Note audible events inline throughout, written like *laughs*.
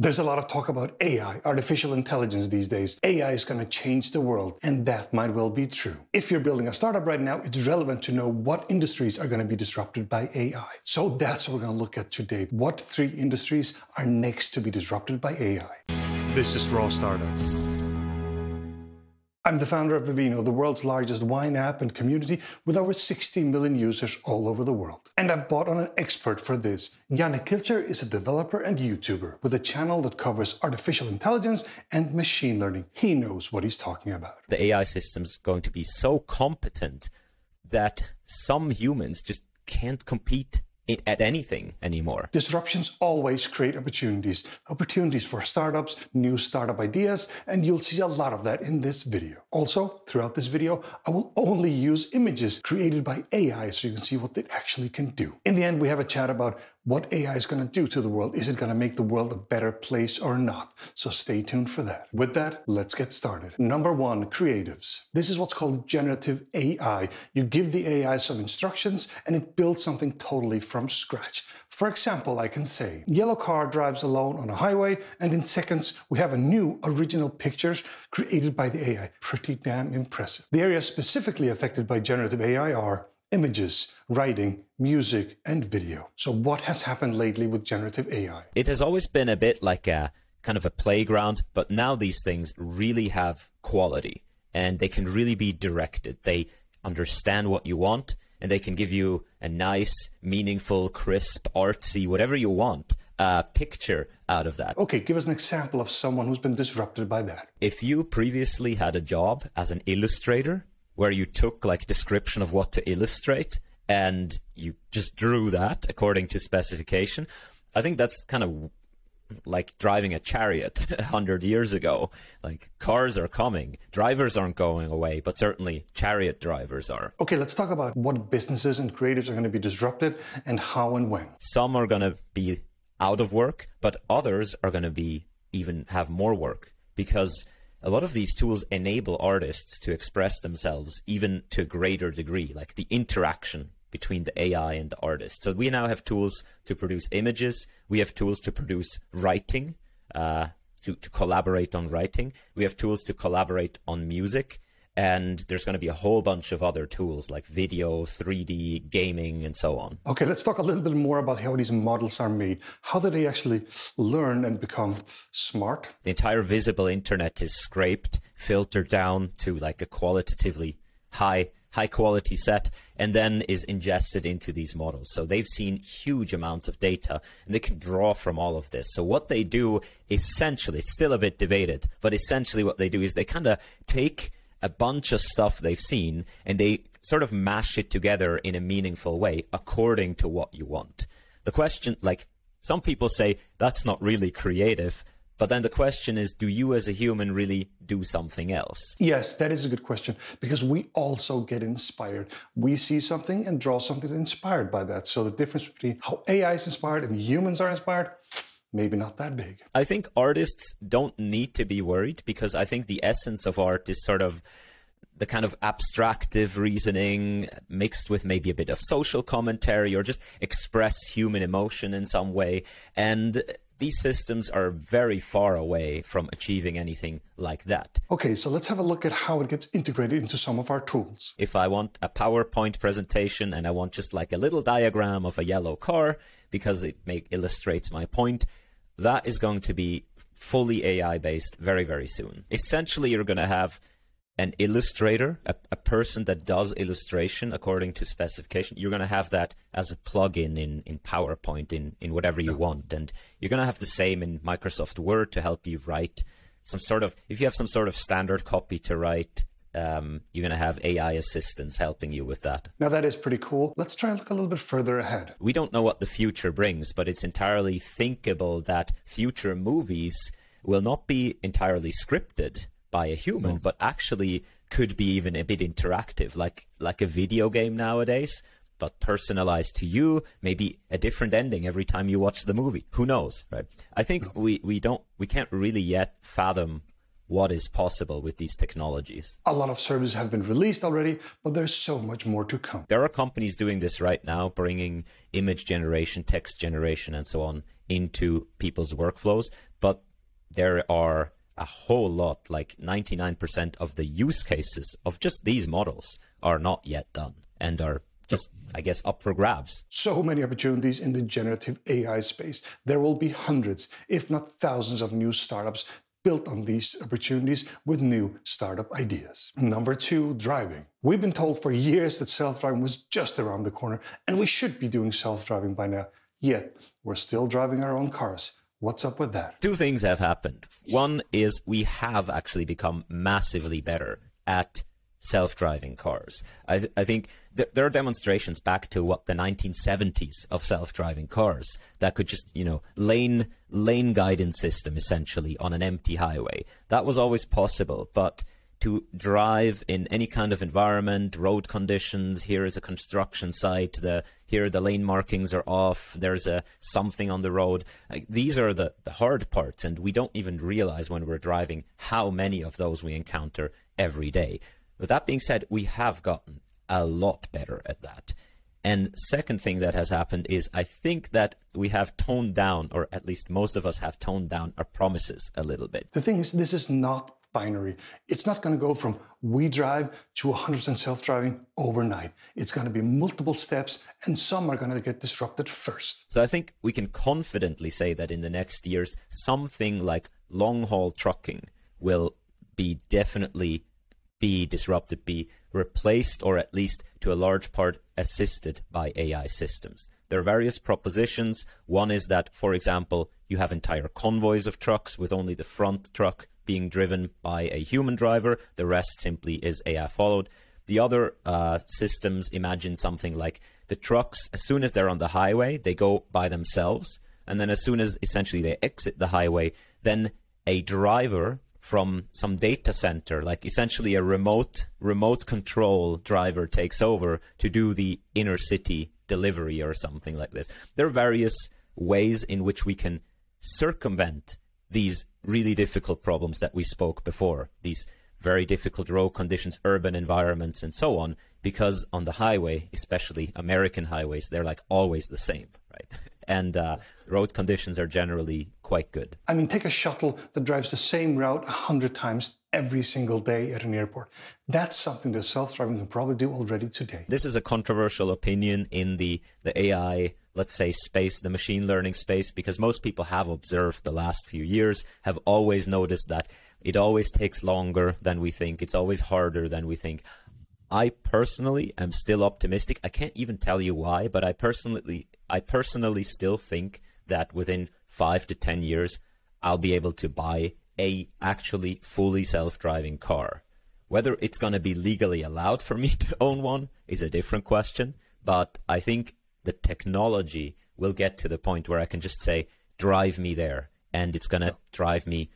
There's a lot of talk about AI, artificial intelligence these days. AI is going to change the world, and that might well be true. If you're building a startup right now, it's relevant to know what industries are going to be disrupted by AI. So that's what we're going to look at today. What three industries are next to be disrupted by AI? This is Raw Startup. I'm the founder of Vivino, the world's largest wine app and community with over 60 million users all over the world. And I've brought on an expert for this. Yannic Kilcher is a developer and YouTuber with a channel that covers artificial intelligence and machine learning. He knows what he's talking about. The AI system's going to be so competent that some humans just can't compete at anything anymore. Disruptions always create opportunities. Opportunities for startups, new startup ideas, and you'll see a lot of that in this video. Also, throughout this video, I will only use images created by AI so you can see what it actually can do. In the end, we have a chat about what AI is going to do to the world. Is it going to make the world a better place or not? So stay tuned for that. With that, let's get started. Number one, creatives. This is what's called generative AI. You give the AI some instructions and it builds something totally from scratch. For example, I can say, yellow car drives alone on a highway, and in seconds we have a new original pictures created by the AI. Pretty damn impressive. The areas specifically affected by generative AI are images, writing, music, and video. So, what has happened lately with generative AI? It has always been a bit like a kind of a playground, but now these things really have quality and they can really be directed. They understand what you want and they can give you a nice, meaningful, crisp, artsy, whatever you want. Uh, picture out of that. Okay, give us an example of someone who's been disrupted by that. If you previously had a job as an illustrator, where you took like description of what to illustrate and you just drew that according to specification. I think that's kind of like driving a chariot *laughs* a hundred years ago. Like cars are coming, drivers aren't going away, but certainly chariot drivers are. Okay, let's talk about what businesses and creatives are going to be disrupted and how and when. Some are going to be out of work, but others are going to be even have more work because a lot of these tools enable artists to express themselves even to a greater degree, like the interaction between the AI and the artist. So we now have tools to produce images. We have tools to produce writing, uh, to, to collaborate on writing. We have tools to collaborate on music and there's going to be a whole bunch of other tools like video, 3D, gaming, and so on. Okay, let's talk a little bit more about how these models are made. How do they actually learn and become smart? The entire visible internet is scraped, filtered down to like a qualitatively high high quality set and then is ingested into these models. So they've seen huge amounts of data and they can draw from all of this. So what they do essentially, it's still a bit debated, but essentially what they do is they kind of take a bunch of stuff they've seen and they sort of mash it together in a meaningful way according to what you want. The question, like, some people say that's not really creative, but then the question is do you as a human really do something else? Yes, that is a good question because we also get inspired. We see something and draw something inspired by that. So the difference between how AI is inspired and humans are inspired maybe not that big. I think artists don't need to be worried because I think the essence of art is sort of the kind of abstractive reasoning mixed with maybe a bit of social commentary or just express human emotion in some way. And these systems are very far away from achieving anything like that. Okay, so let's have a look at how it gets integrated into some of our tools. If I want a PowerPoint presentation and I want just like a little diagram of a yellow car because it make, illustrates my point, that is going to be fully AI based very, very soon. Essentially, you're going to have an illustrator, a, a, person that does illustration according to specification. You're going to have that as a plugin in, in PowerPoint, in, in whatever you want. And you're going to have the same in Microsoft Word to help you write some sort of, if you have some sort of standard copy to write, um, you're going to have AI assistants helping you with that. Now, that is pretty cool. Let's try and look a little bit further ahead. We don't know what the future brings, but it's entirely thinkable that future movies will not be entirely scripted by a human, but actually could be even a bit interactive, like like a video game nowadays, but personalized to you. Maybe a different ending every time you watch the movie. Who knows, right? I think we we don't we can't really yet fathom what is possible with these technologies. A lot of services have been released already, but there's so much more to come. There are companies doing this right now, bringing image generation, text generation, and so on into people's workflows. but there are a whole lot, like 99% of the use cases of just these models are not yet done and are just, I guess, up for grabs. So many opportunities in the generative AI space. There will be hundreds, if not thousands, of new startups built on these opportunities with new startup ideas. Number two, driving. We've been told for years that self driving was just around the corner and we should be doing self driving by now. Yet, we're still driving our own cars. What's up with that? Two things have happened. One is we have actually become massively better at self driving cars. I, th- I think th- there are demonstrations back to what the 1970s of self driving cars that could just, you know, lane, lane guidance system essentially on an empty highway. That was always possible, but to drive in any kind of environment, road conditions. Here is a construction site. The here the lane markings are off. There's a something on the road. Like, these are the the hard parts, and we don't even realize when we're driving how many of those we encounter every day. With that being said, we have gotten a lot better at that. And second thing that has happened is I think that we have toned down, or at least most of us have toned down our promises a little bit. The thing is, this is not binary. It's not going to go from we drive to 100% self driving overnight. It's going to be multiple steps, and some are going to get disrupted first. So I think we can confidently say that in the next years, something like long haul trucking will be definitely be disrupted, be replaced, or at least to a large part assisted by AI systems. There are various propositions. One is that, for example, you have entire convoys of trucks with only the front truck being driven by a human driver, the rest simply is AI followed. The other uh, systems imagine something like the trucks, as soon as they're on the highway, they go by themselves. And then as soon as essentially they exit the highway, then a driver from some data center, like essentially a remote remote control driver takes over to do the inner city delivery or something like this. There are various ways in which we can circumvent these really difficult problems that we spoke before, these very difficult road conditions, urban environments, and so on, because on the highway, especially American highways, they're like always the same, right? *laughs* and uh, road conditions are generally quite good. I mean, take a shuttle that drives the same route a hundred times every single day at an airport. That's something that self-driving can probably do already today. This is a controversial opinion in the the AI let's say space the machine learning space because most people have observed the last few years have always noticed that it always takes longer than we think it's always harder than we think I personally am still optimistic. I can't even tell you why, but I personally I personally still think that within 5 to 10 years I'll be able to buy a actually fully self-driving car. Whether it's going to be legally allowed for me *laughs* to own one is a different question, but I think the technology will get to the point where I can just say drive me there and it's going to drive me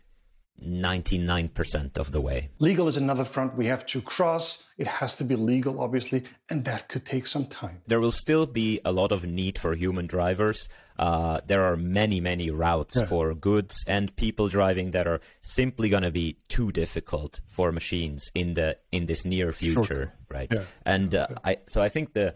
99% of the way. Legal is another front we have to cross. It has to be legal, obviously, and that could take some time. There will still be a lot of need for human drivers. Uh, there are many, many routes yeah. for goods and people driving that are simply going to be too difficult for machines in the in this near future, right? Yeah. And uh, I so I think the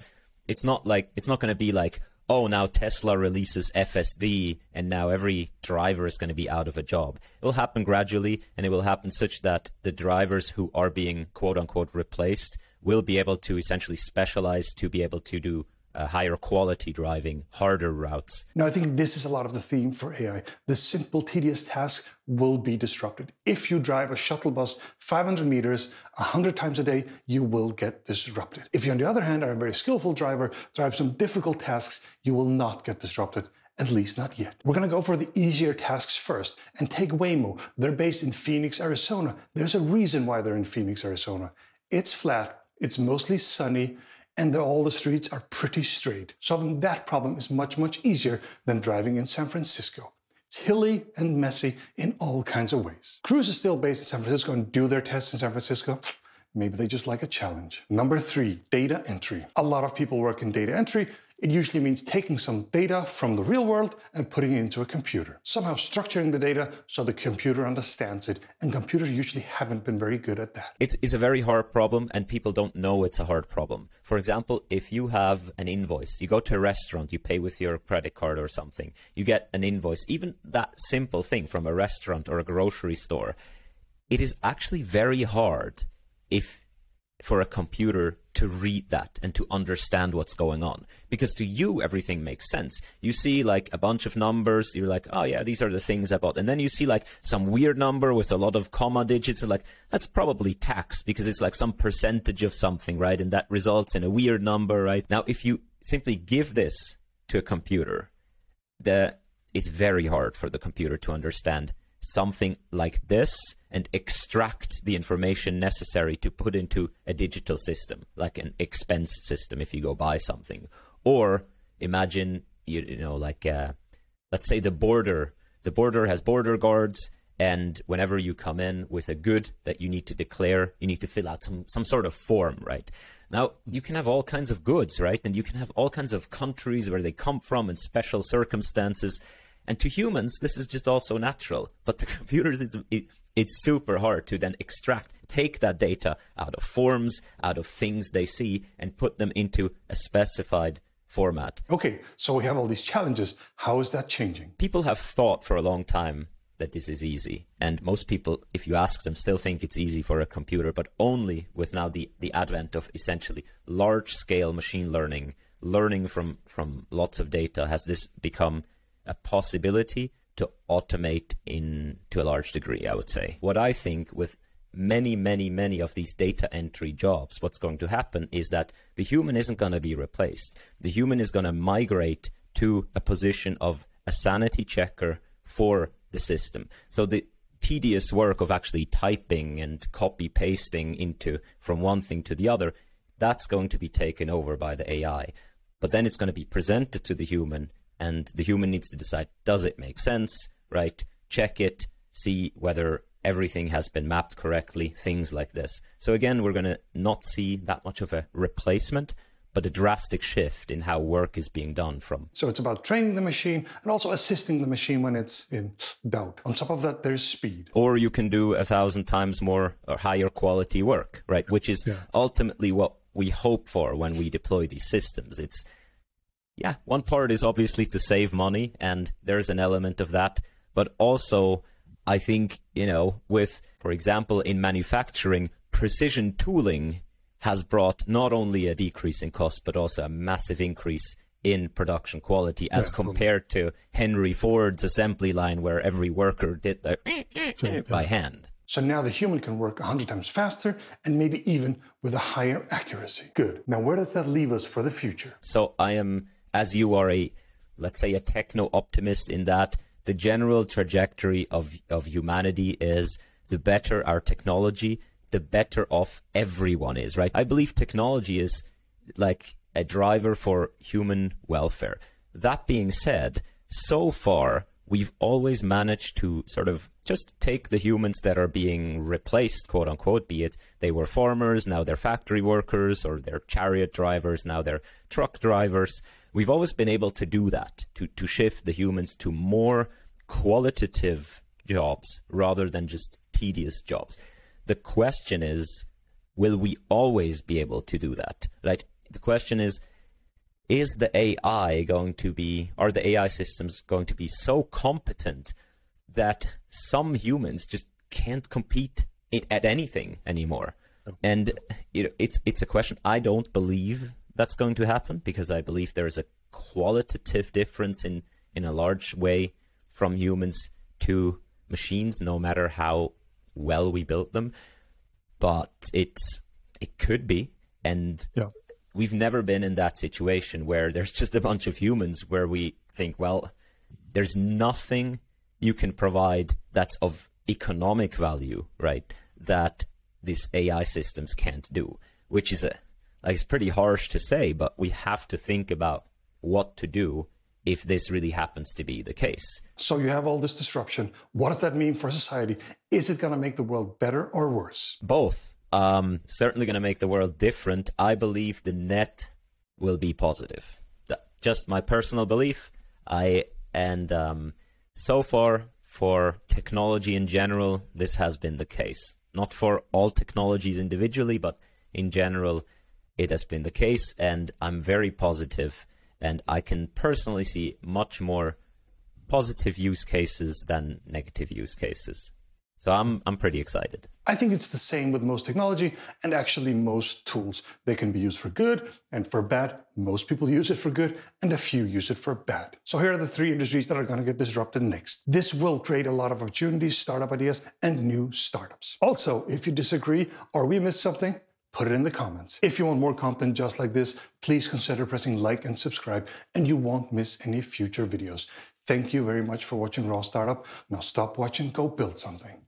it's not like it's not going to be like oh, now Tesla releases FSD and now every driver is going to be out of a job. It will happen gradually and it will happen such that the drivers who are being quote unquote replaced will be able to essentially specialize to be able to do uh, higher quality driving, harder routes. Now, I think this is a lot of the theme for AI. The simple, tedious task will be disrupted. If you drive a shuttle bus 500 meters 100 times a day, you will get disrupted. If you, on the other hand, are a very skillful driver, drive some difficult tasks, you will not get disrupted. At least not yet. We're going to go for the easier tasks first and take Waymo. They're based in Phoenix, Arizona. There's a reason why they're in Phoenix, Arizona. It's flat, it's mostly sunny, and all the streets are pretty straight. Solving that problem is much, much easier than driving in San Francisco. It's hilly and messy in all kinds of ways. Cruise is still based in San Francisco and do their tests in San Francisco. Maybe they just like a challenge. Number three, data entry. A lot of people work in data entry. It usually means taking some data from the real world and putting it into a computer, somehow structuring the data so the computer understands it. And computers usually haven't been very good at that. It's, a very hard problem, and people don't know it's a hard problem. For example, if you have an invoice, you go to a restaurant, you pay with your credit card or something, you get an invoice, even that simple thing from a restaurant or a grocery store, it is actually very hard if for a computer to read that and to understand what's going on. Because to you, everything makes sense. You see like a bunch of numbers, you're like, oh yeah, these are the things I bought. And then you see like some weird number with a lot of comma digits and like, that's probably tax because it's like some percentage of something, right? And that results in a weird number, right? Now, if you simply give this to a computer, the, it's very hard for the computer to understand something like this and extract the information necessary to put into a digital system, like an expense system if you go buy something. Or imagine, you, you know, like, uh, let's say the border, the border has border guards, and whenever you come in with a good that you need to declare, you need to fill out some, some sort of form, right? Now, you can have all kinds of goods, right? And you can have all kinds of countries where they come from and special circumstances. And to humans, this is just also natural. But to *laughs* computers, it's, it, it's super hard to then extract, take that data out of forms, out of things they see, and put them into a specified format. Okay, so we have all these challenges. How is that changing? People have thought for a long time that this is easy. And most people, if you ask them, still think it's easy for a computer, but only with now the, the advent of essentially large scale machine learning, learning from, from lots of data, has this become a possibility to automate in to a large degree, I would say. What I think with many, many, many of these data entry jobs, what's going to happen is that the human isn't going to be replaced. The human is going to migrate to a position of a sanity checker for the system. So the tedious work of actually typing and copy pasting into from one thing to the other, that's going to be taken over by the AI. But then it's going to be presented to the human and the human needs to decide does it make sense, right? Check it, see whether everything has been mapped correctly, things like this. So again, we're going to not see that much of a replacement, but a drastic shift in how work is being done from. So it's about training the machine and also assisting the machine when it's in doubt. On top of that, there's speed. Or you can do a thousand times more or higher quality work, right? Which is yeah. ultimately what we hope for when we deploy these systems. It's yeah, one part is obviously to save money, and there's an element of that. But also, I think, you know, with, for example, in manufacturing, precision tooling has brought not only a decrease in cost, but also a massive increase in production quality as yeah, compared to Henry Ford's assembly line where every worker did that so, by yeah. hand. So now the human can work 100 times faster and maybe even with a higher accuracy. Good. Now, where does that leave us for the future? So I am as you are a, let's say, a techno optimist in that the general trajectory of, of humanity is the better our technology, the better off everyone is, right? I believe technology is like a driver for human welfare. That being said, so far, we've always managed to sort of just take the humans that are being replaced, quote unquote, be it they were farmers, now they're factory workers, or they're chariot drivers, now they're truck drivers, we've always been able to do that, to, to shift the humans to more qualitative jobs rather than just tedious jobs. The question is, will we always be able to do that? Right? The question is, is the AI going to be, are the AI systems going to be so competent that some humans just can't compete at anything anymore? Oh. And you know, it's it's a question I don't believe that's going to happen because I believe there is a qualitative difference in, in a large way from humans to machines, no matter how well we build them. But it's it could be, and yeah. we've never been in that situation where there's *laughs* just a bunch of humans where we think, well, there's nothing you can provide that's of economic value, right? That these AI systems can't do, which is a like it's pretty harsh to say, but we have to think about what to do if this really happens to be the case. So you have all this disruption. What does that mean for society? Is it going to make the world better or worse? Both. Um, certainly going to make the world different. I believe the net will be positive. just my personal belief. I and um, so far for technology in general, this has been the case. Not for all technologies individually, but in general, it has been the case, and I'm very positive, and I can personally see much more positive use cases than negative use cases. So I'm I'm pretty excited. I think it's the same with most technology and actually most tools. They can be used for good and for bad. Most people use it for good and a few use it for bad. So here are the three industries that are going to get disrupted next. This will create a lot of opportunities, startup ideas, and new startups. Also, if you disagree or we missed something, put it in the comments. If you want more content just like this, please consider pressing like and subscribe and you won't miss any future videos. Thank you very much for watching Raw Startup. Now stop watching, go build something.